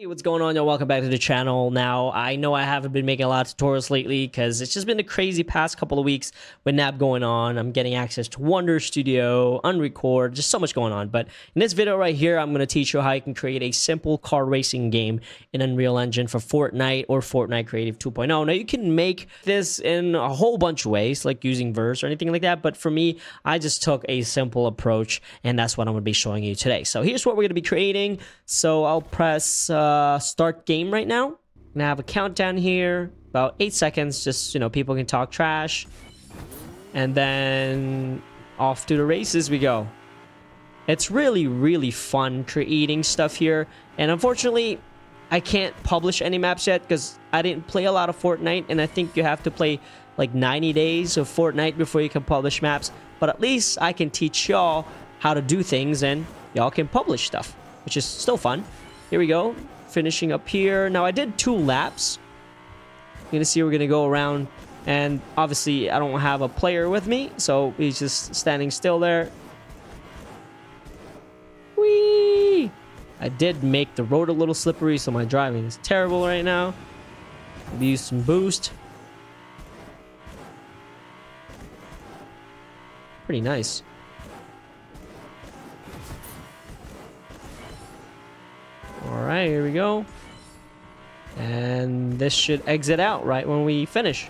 Hey, what's going on, y'all? Welcome back to the channel. Now, I know I haven't been making a lot of tutorials lately because it's just been a crazy past couple of weeks with NAB going on. I'm getting access to Wonder Studio, Unrecord, just so much going on. But in this video right here, I'm going to teach you how you can create a simple car racing game in Unreal Engine for Fortnite or Fortnite Creative 2.0. Now, you can make this in a whole bunch of ways, like using Verse or anything like that. But for me, I just took a simple approach, and that's what I'm going to be showing you today. So here's what we're going to be creating. So I'll press... Uh, uh, start game right now. I'm gonna have a countdown here, about eight seconds. Just you know, people can talk trash, and then off to the races we go. It's really, really fun creating stuff here, and unfortunately, I can't publish any maps yet because I didn't play a lot of Fortnite, and I think you have to play like 90 days of Fortnite before you can publish maps. But at least I can teach y'all how to do things, and y'all can publish stuff, which is still fun. Here we go finishing up here. Now, I did two laps. You're going to see we're going to go around. And obviously, I don't have a player with me. So he's just standing still there. Whee! I did make the road a little slippery, so my driving is terrible right now. Maybe use some boost. Pretty nice. Here we go. And this should exit out right when we finish.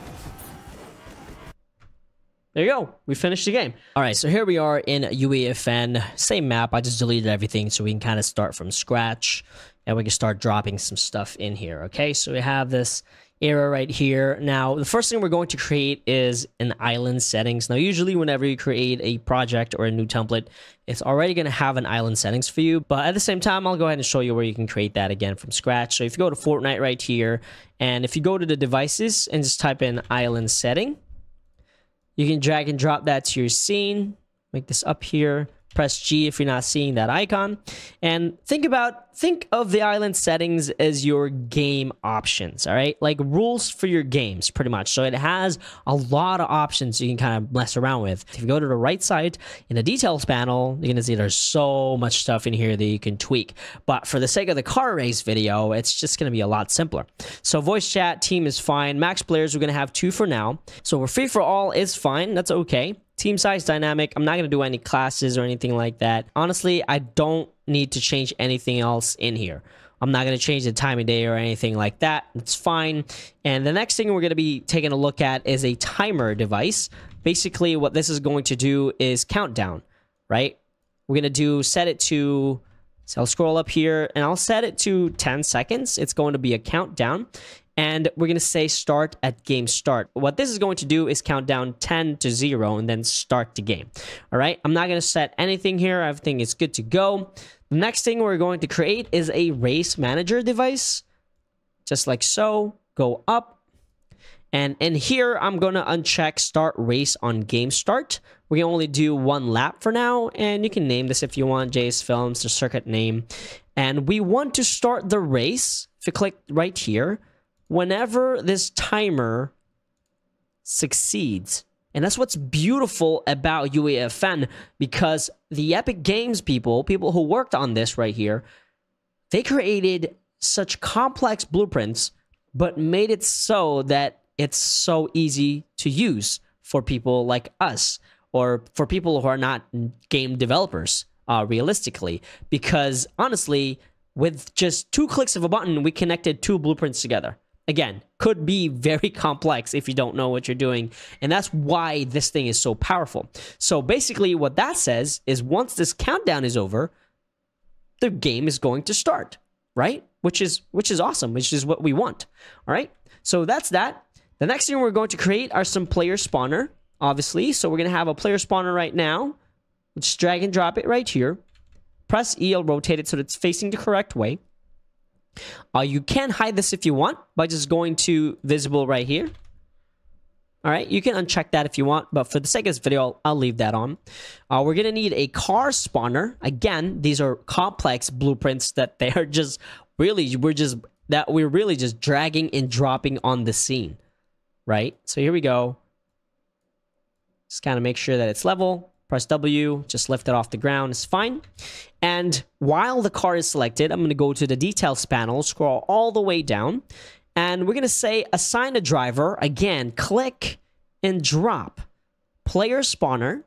There you go. We finished the game. All right, so here we are in UEFN. Same map. I just deleted everything so we can kind of start from scratch and we can start dropping some stuff in here. Okay, so we have this area right here. Now, the first thing we're going to create is an island settings. Now, usually whenever you create a project or a new template, it's already going to have an island settings for you. But at the same time, I'll go ahead and show you where you can create that again from scratch. So if you go to Fortnite right here, and if you go to the devices and just type in island setting, you can drag and drop that to your scene. Make this up here press G if you're not seeing that icon. And think about, think of the island settings as your game options, all right? Like rules for your games, pretty much. So it has a lot of options you can kind of mess around with. If you go to the right side in the details panel, you're gonna see there's so much stuff in here that you can tweak. But for the sake of the car race video, it's just gonna be a lot simpler. So voice chat, team is fine. Max players, we're gonna have two for now. So we're free for all is fine, that's okay. Team size dynamic, I'm not going to do any classes or anything like that. Honestly, I don't need to change anything else in here. I'm not going to change the time of day or anything like that. It's fine. And the next thing we're going to be taking a look at is a timer device. Basically, what this is going to do is countdown, right? We're going to do set it to so I'll scroll up here and I'll set it to 10 seconds. It's going to be a countdown and we're going to say start at game start. What this is going to do is count down 10 to 0 and then start the game. All right, I'm not going to set anything here. Everything is good to go. The next thing we're going to create is a race manager device, just like so. Go up. And in here, I'm going to uncheck start race on game start. We can only do one lap for now, and you can name this if you want, JSFILMZ, the circuit name. And we want to start the race. If you click right here, whenever this timer succeeds. And that's what's beautiful about UEFN because the Epic Games people, people who worked on this right here, they created such complex blueprints, but made it so that it's so easy to use for people like us or for people who are not game developers, uh, realistically. Because honestly, with just two clicks of a button, we connected two blueprints together again, could be very complex if you don't know what you're doing. And that's why this thing is so powerful. So basically, what that says is once this countdown is over, the game is going to start, right? Which is which is awesome, which is what we want. All right. So that's that. The next thing we're going to create are some player spawner, obviously. So we're going to have a player spawner right now. Just drag and drop it right here. Press E, will rotate it so that it's facing the correct way. Uh, you can hide this if you want by just going to visible right here. All right, you can uncheck that if you want, but for the sake of this video, I'll, I'll leave that on. Uh, we're gonna need a car spawner. Again, these are complex blueprints that they are just really, we're just, that we're really just dragging and dropping on the scene, right? So here we go. Just kind of make sure that it's level. press W, just lift it off the ground, it's fine. And while the car is selected, I'm going to go to the details panel, scroll all the way down, and we're going to say assign a driver. Again, click and drop player spawner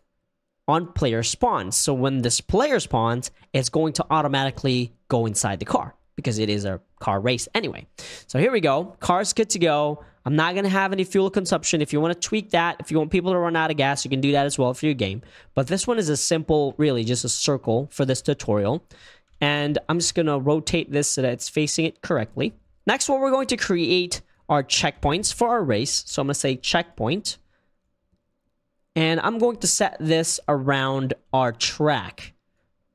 on player spawns. So when this player spawns, it's going to automatically go inside the car because it is a car race anyway. So here we go. Car's good to go. I'm not going to have any fuel consumption. If you want to tweak that, if you want people to run out of gas, you can do that as well for your game. But this one is a simple, really just a circle for this tutorial. And I'm just going to rotate this so that it's facing it correctly. Next one, we're going to create our checkpoints for our race. So I'm going to say checkpoint. And I'm going to set this around our track.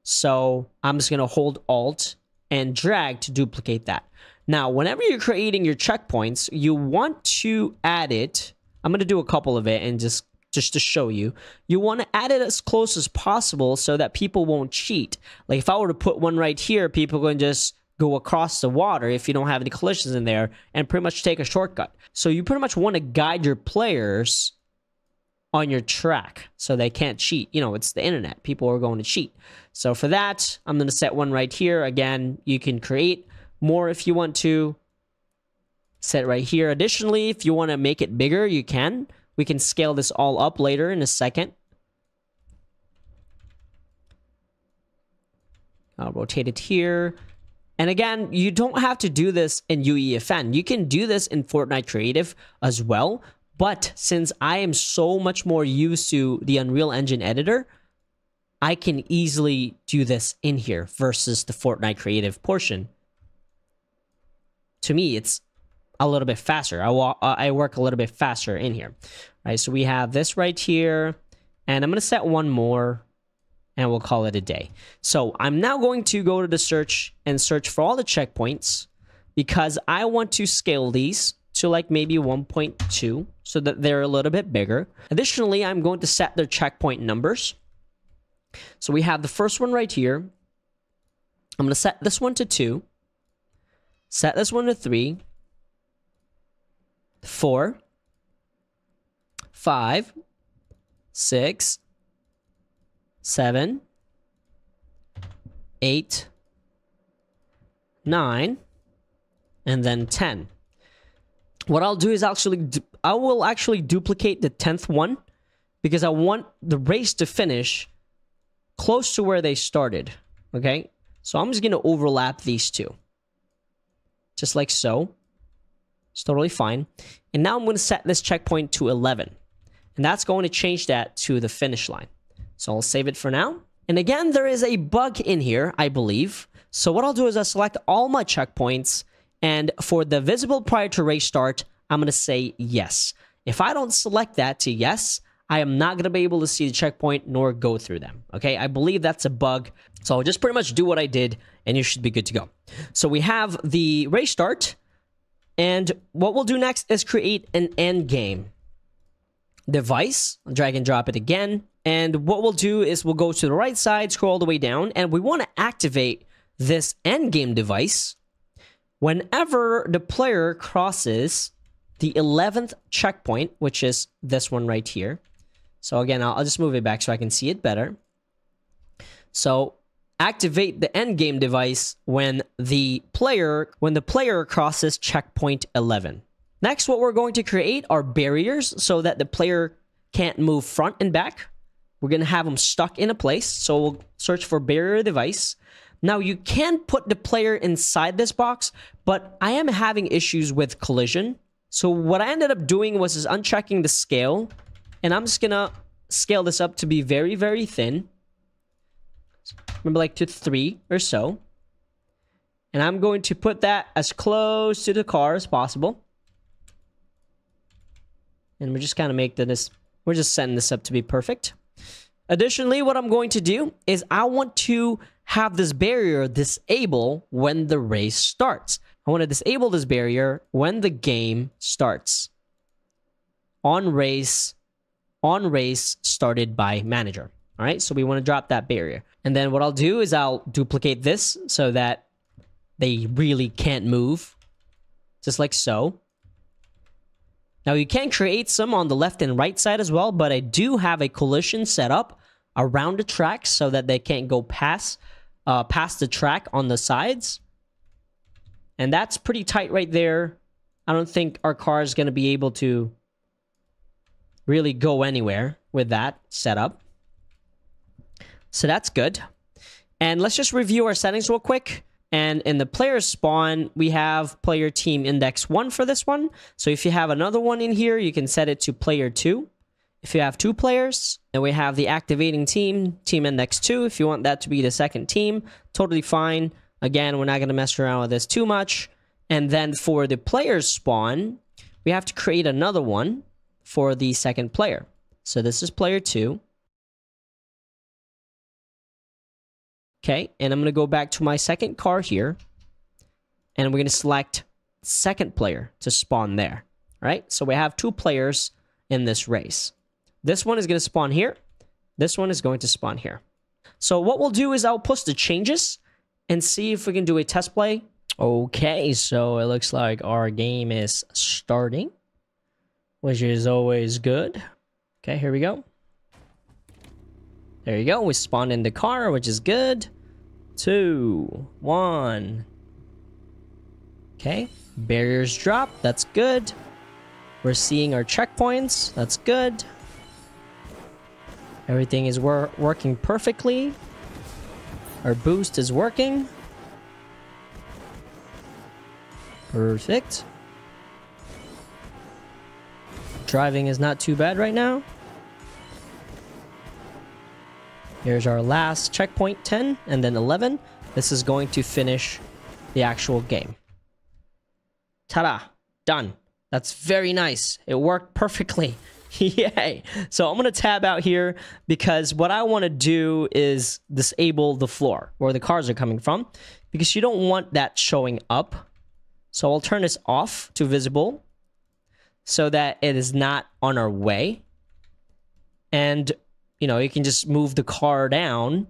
So I'm just going to hold Alt and drag to duplicate that. Now, whenever you're creating your checkpoints, you want to add it. I'm going to do a couple of it and just just to show you. You want to add it as close as possible so that people won't cheat. Like if I were to put one right here, people can just go across the water if you don't have any collisions in there and pretty much take a shortcut. So you pretty much want to guide your players on your track so they can't cheat. You know, it's the internet. People are going to cheat. So for that, I'm going to set one right here. Again, you can create more if you want to. Set right here. Additionally, if you want to make it bigger, you can. We can scale this all up later in a second. I'll rotate it here. And again, you don't have to do this in UEFN. You can do this in Fortnite Creative as well. But since I am so much more used to the Unreal Engine editor, I can easily do this in here versus the Fortnite Creative portion to me, it's a little bit faster. I, I work a little bit faster in here. All right, so we have this right here, and I'm going to set one more, and we'll call it a day. So I'm now going to go to the search and search for all the checkpoints because I want to scale these to like maybe 1.2 so that they're a little bit bigger. Additionally, I'm going to set their checkpoint numbers. So we have the first one right here. I'm going to set this one to 2. Set this one to three, four, five, six, seven, eight, nine, and then 10. What I'll do is actually, I will actually duplicate the 10th one because I want the race to finish close to where they started. Okay. So I'm just going to overlap these two just like so. It's totally fine. And now I'm going to set this checkpoint to 11. And that's going to change that to the finish line. So I'll save it for now. And again, there is a bug in here, I believe. So what I'll do is I'll select all my checkpoints. And for the visible prior to race start, I'm going to say yes. If I don't select that to yes, I am not going to be able to see the checkpoint nor go through them. Okay, I believe that's a bug. So I'll just pretty much do what I did and you should be good to go. So we have the race start. And what we'll do next is create an end game device. drag and drop it again. And what we'll do is we'll go to the right side, scroll all the way down, and we want to activate this end game device whenever the player crosses the 11th checkpoint, which is this one right here. So again, I'll, I'll just move it back so I can see it better. So activate the end game device when the player when the player crosses checkpoint 11. Next, what we're going to create are barriers so that the player can't move front and back. We're going to have them stuck in a place. So we'll search for barrier device. Now you can put the player inside this box, but I am having issues with collision. So what I ended up doing was is unchecking the scale and I'm just gonna scale this up to be very, very thin. Remember, like to three or so. And I'm going to put that as close to the car as possible. And we're just kind of make this, we're just setting this up to be perfect. Additionally, what I'm going to do is I want to have this barrier disable when the race starts. I want to disable this barrier when the game starts. On race on race started by manager. All right, so we want to drop that barrier. And then what I'll do is I'll duplicate this so that they really can't move, just like so. Now you can create some on the left and right side as well, but I do have a collision set up around the track so that they can't go past uh, past the track on the sides. And that's pretty tight right there. I don't think our car is going to be able to really go anywhere with that setup. So that's good. And let's just review our settings real quick. And in the player spawn, we have player team index 1 for this one. So if you have another one in here, you can set it to player 2. If you have two players, and we have the activating team, team index 2. If you want that to be the second team, totally fine. Again, we're not going to mess around with this too much. And then for the players spawn, we have to create another one for the second player. So this is player 2. Okay, and I'm going to go back to my second car here. And we're going to select second player to spawn there. Right? So we have two players in this race. This one is going to spawn here. This one is going to spawn here. So what we'll do is I'll post the changes and see if we can do a test play. Okay, so it looks like our game is starting, which is always good. Okay, here we go. There you go. We spawned in the car, which is good. Two, one. Okay, barriers drop. That's good. We're seeing our checkpoints. That's good. Everything is wor working perfectly. Our boost is working. Perfect. Driving is not too bad right now. Here's our last checkpoint 10 and then 11. This is going to finish the actual game. Ta-da! Done. That's very nice. It worked perfectly. Yay. So I'm going to tab out here because what I want to do is disable the floor where the cars are coming from because you don't want that showing up. So I'll turn this off to visible so that it is not on our way. And, you know, you can just move the car down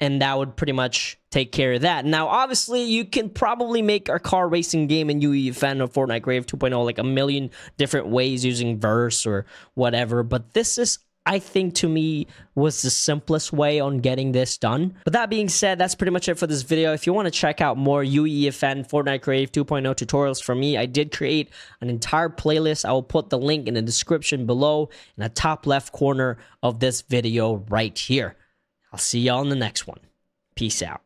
and that would pretty much take care of that. Now, obviously, you can probably make a car racing game in UEFN or Fortnite Creative 2.0 like a million different ways using verse or whatever, but this is I think to me was the simplest way on getting this done. But that being said, that's pretty much it for this video. If you want to check out more UEFN Fortnite Creative 2.0 tutorials from me, I did create an entire playlist. I will put the link in the description below in the top left corner of this video right here. I'll see y'all in the next one. Peace out.